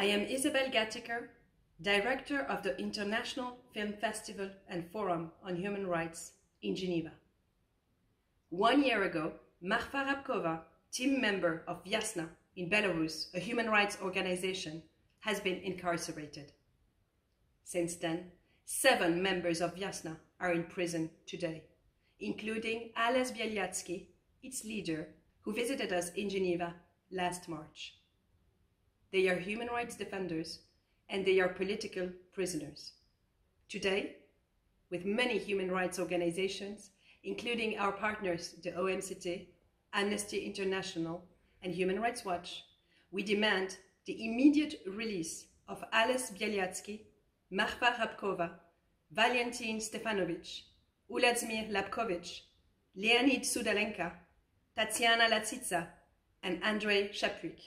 I am Isabelle Gattiker, Director of the International Film Festival and Forum on Human Rights in Geneva. One year ago, Marfa Rabkova, team member of Viasna in Belarus, a human rights organization, has been incarcerated. Since then, seven members of Viasna are in prison today, including Ales Bialiatski, its leader, who visited us in Geneva last March. They are human rights defenders and they are political prisoners. Today, with many human rights organizations, including our partners, the OMCT, Amnesty International, and Human Rights Watch, we demand the immediate release of Ales Bialiatski, Marfa Rabkova, Valentin Stefanovich, Uladzimir Labkovich, Leonid Sudalenka, Tatiana Lasitsa, and Andrei Shaprik.